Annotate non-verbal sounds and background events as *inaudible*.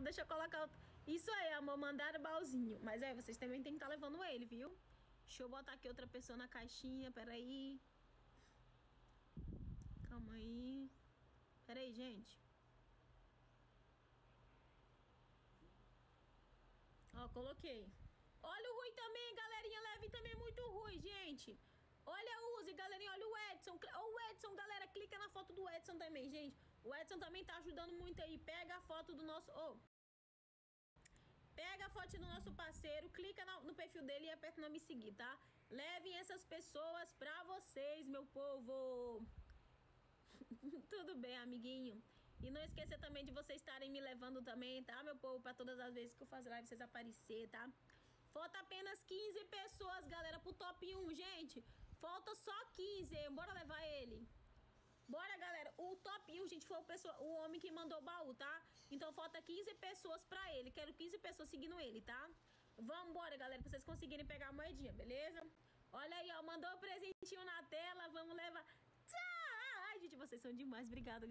deixa eu colocar. Isso aí, amor, mandaram baúzinho. Mas é, vocês também tem que estar tá levando ele, viu? Deixa eu botar aqui outra pessoa na caixinha, peraí. Calma aí. Peraí, gente. Ó, coloquei. Olha o Rui também, galerinha. Leve também muito Rui, gente. Olha o Uzi, galerinha. Olha o Edson. O Edson, galera. Clica na foto do Edson também, gente. O Edson também tá ajudando muito aí. Pega a foto do nosso... Oh. Pega a foto do nosso parceiro, clica no perfil dele e aperta no me seguir, tá? Levem essas pessoas pra vocês, meu povo. *laughs* Tudo bem, amiguinho. E não esqueça também de vocês estarem me levando também, tá, meu povo? Pra todas as vezes que eu faço live, vocês aparecer, tá? Falta apenas 15 pessoas, galera, pro top 1, gente. Falta só 15. Bora levar ele. Bora, galera. O top 1, gente, foi o, pessoa, o homem que mandou o baú, tá? Então falta 15 pessoas pra ele. Quero 15 pessoas seguindo ele, tá? Vambora, galera, pra vocês conseguirem pegar a moedinha, beleza? Olha aí, ó. Mandou o um presentinho na tela. Vamos levar. Ai, gente, vocês são demais. Obrigada.